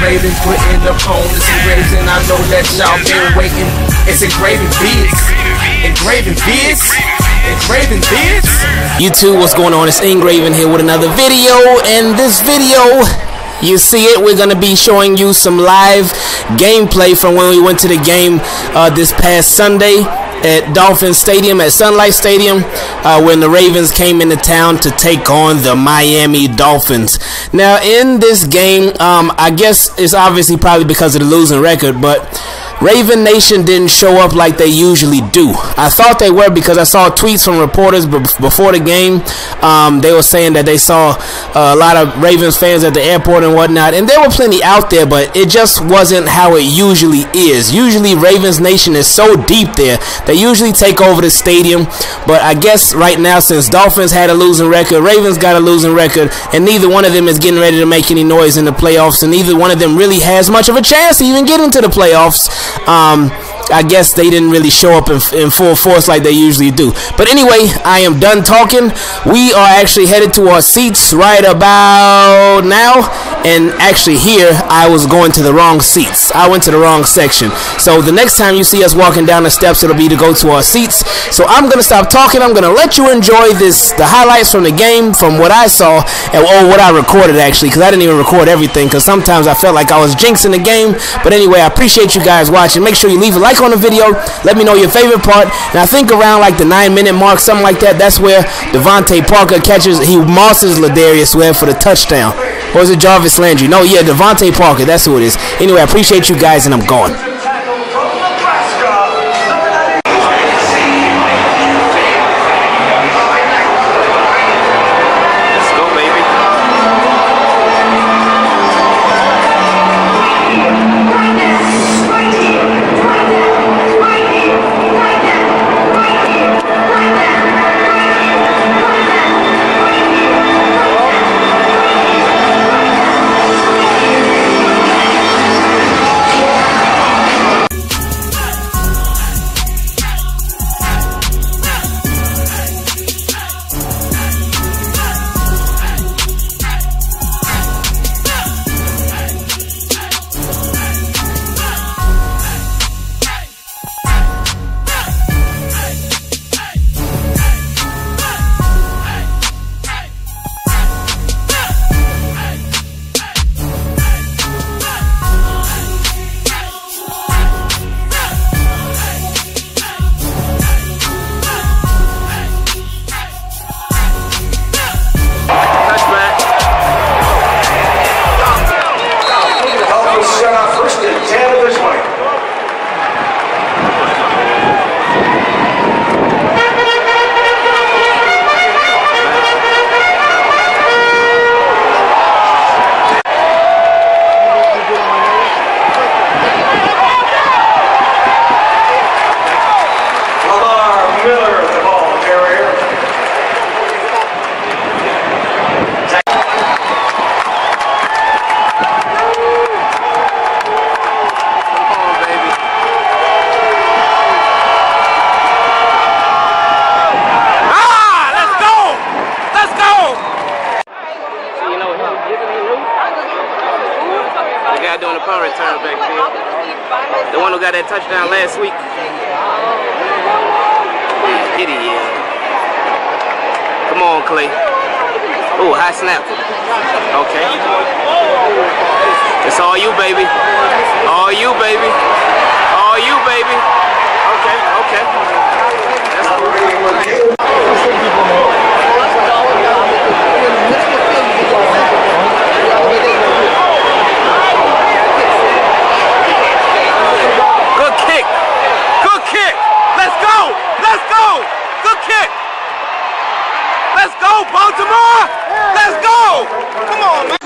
Ravens putting opponents in graves, and I know that y'all been waiting. It's Ingraven Vids, Ingraven Vids, Ingraven Vids. YouTube, what's going on? It's Ingraven here with another video, and this video. You see it, we're gonna be showing you some live gameplay from when we went to the game uh, this past Sunday at Dolphin Stadium, at Sun Life Stadium, uh, when the Ravens came into town to take on the Miami Dolphins. Now, in this game, um, I guess it's obviously probably because of the losing record, but Raven Nation didn't show up like they usually do. I thought they were because I saw tweets from reporters before the game. Um, they were saying that they saw uh, a lot of Ravens fans at the airport and whatnot, and there were plenty out there, but it just wasn't how it usually is. Usually, Ravens Nation is so deep there, they usually take over the stadium. But I guess right now, since Dolphins had a losing record, Ravens got a losing record, and neither one of them is getting ready to make any noise in the playoffs, and neither one of them really has much of a chance to even get into the playoffs. Um, I guess they didn't really show up in, in, full force like they usually do. But anyway, I am done talking. We are actually headed to our seats right about now. And actually, here I was going to the wrong seats. I went to the wrong section. So the next time you see us walking down the steps, it'll be to go to our seats. So I'm gonna stop talking. I'm gonna let you enjoy this, the highlights from the game, from what I saw, and or what I recorded actually, because I didn't even record everything. Because sometimes I felt like I was jinxing the game. But anyway, I appreciate you guys watching. Make sure you leave a like on the video. Let me know your favorite part. And I think around like the nine minute mark, something like that, that's where DeVante Parker catches, he mosses Lardarius Webb for the touchdown. Or is it Jarvis Landry? No, yeah, DeVante Parker. That's who it is. Anyway, I appreciate you guys, and I'm gone. Touchdown last week. Idiot. Come on, Clay. Oh, high snap. Okay. It's all you, baby. All you, baby. All you, baby. Okay, okay. Baltimore! Let's go! Come on, man.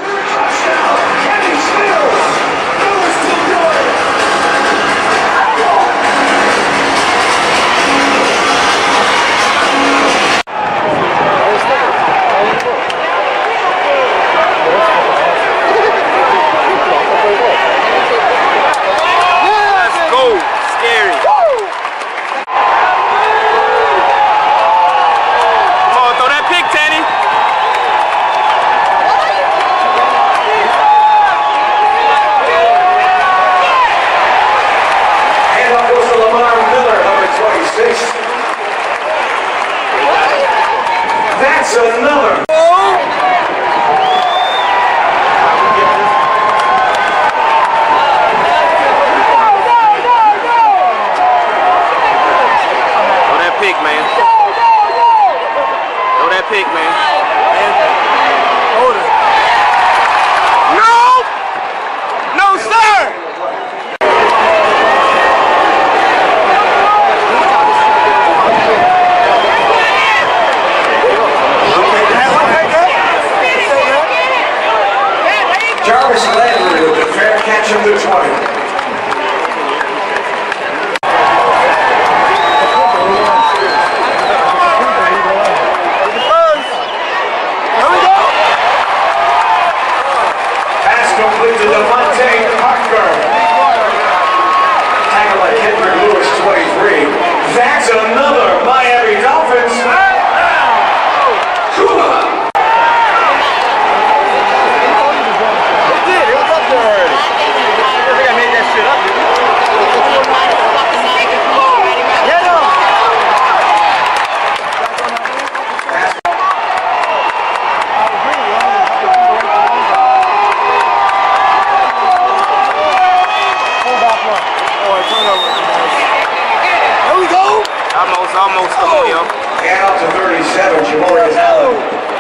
Almost, yo. And up to 37, Javorius Allen.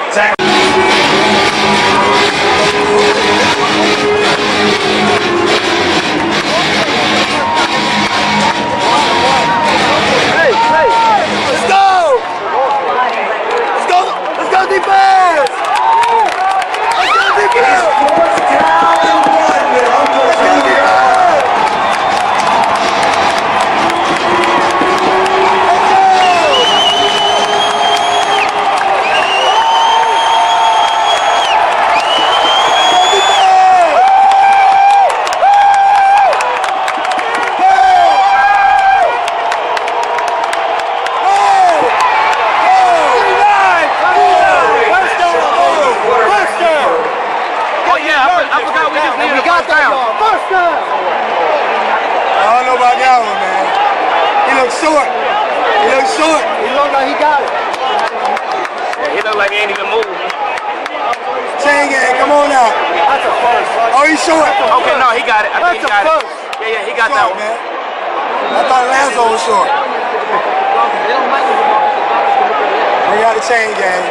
Chain gang.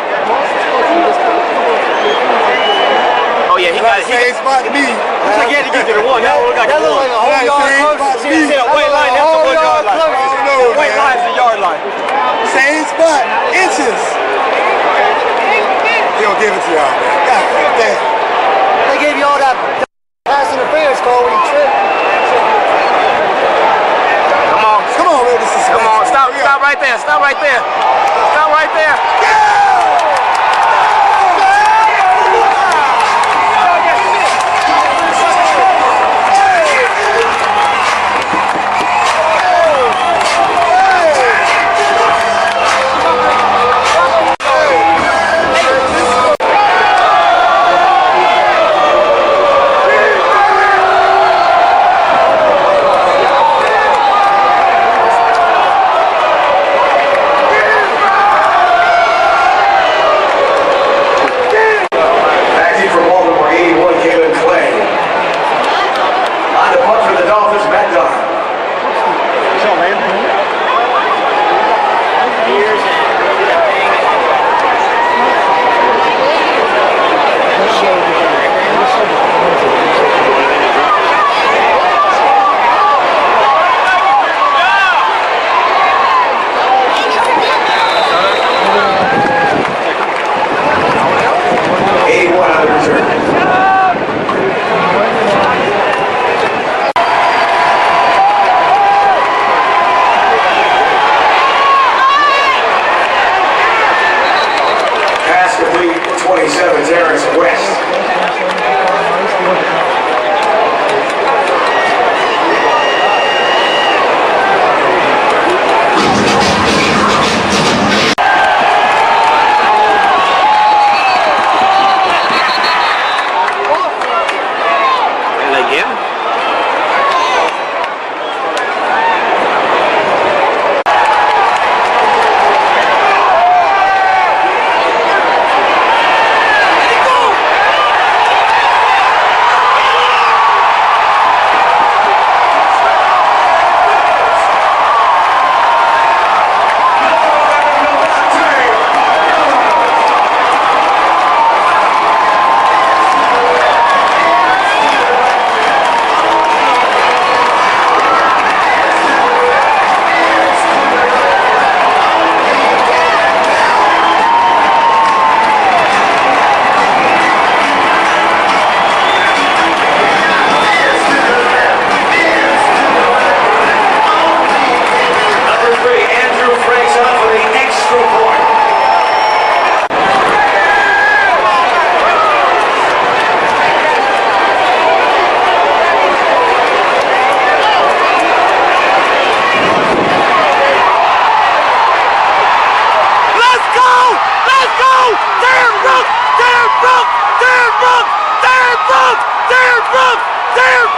Oh yeah, he got it. He Same spot to me. Looks like he had to get to the one. That one look like That a look like a whole Right, yard same close. See, to see me. that white line? That's the one yard line. I don't know, White man. line's the yard line. Same spot, inches. He don't give it to y'all, man. God damn. They gave you all that pass interference call when he tripped. Come on, that right there.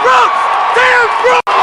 Brooks! Sam Brooks!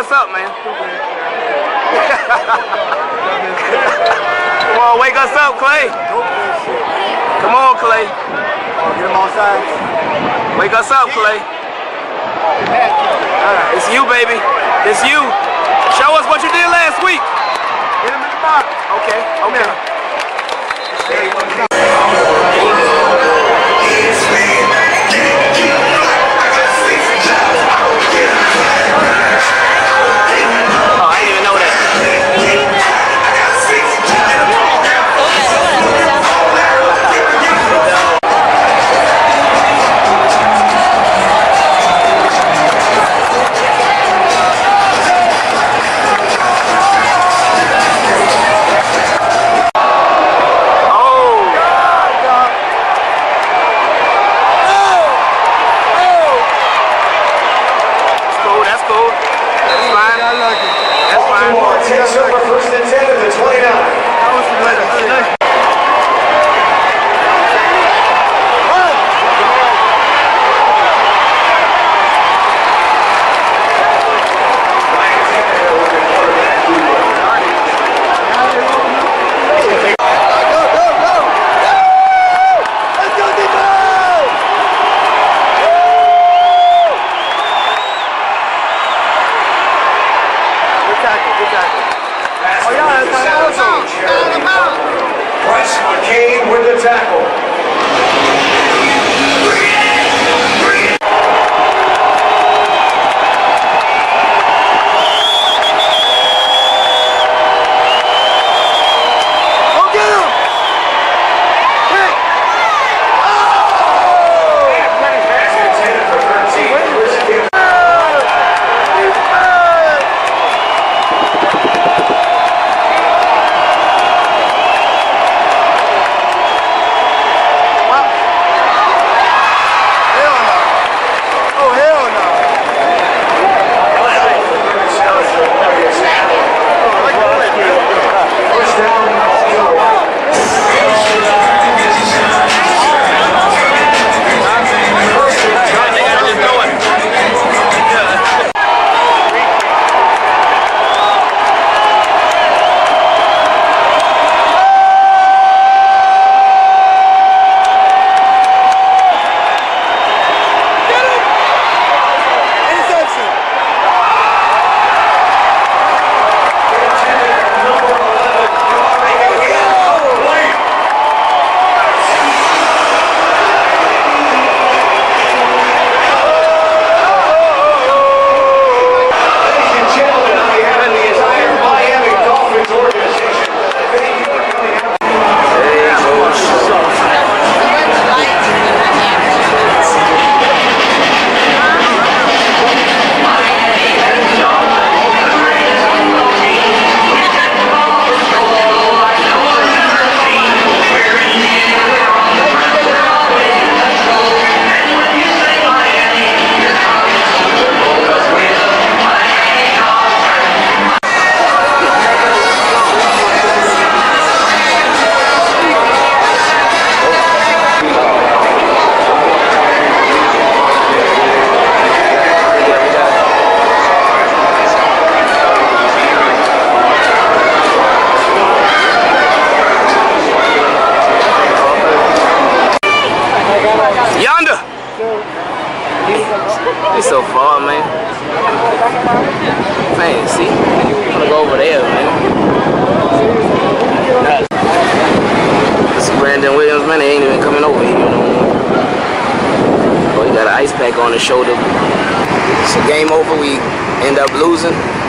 us up, man. Come on, wake us up, Clay. Come on, Clay. Get him on sides. Wake us up, Clay. Right, it's you, baby. It's you. Show us what you did last week. Hit him in the box. Okay, okay.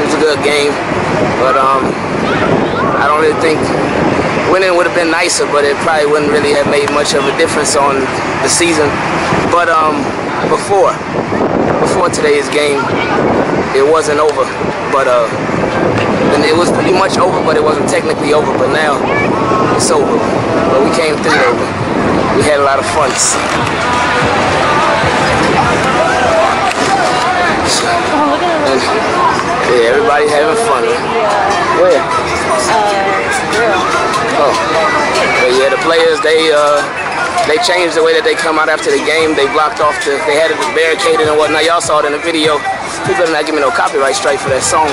It was a good game, but um, I don't really think winning would have been nicer, but it probably wouldn't really have made much of a difference on the season. But um, before, before today's game, it wasn't over. But uh, and it was pretty much over, but it wasn't technically over. But now it's over. But we came through though. We had a lot of fun. And, yeah, everybody having fun. Where? Oh. But yeah, the players they uh they changed the way that they come out after the game. They blocked off the they had it barricaded and whatnot. Y'all saw it in the video. People did not give me no copyright strike for that song.